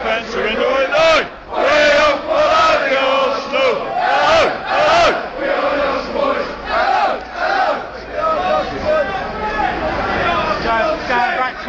the.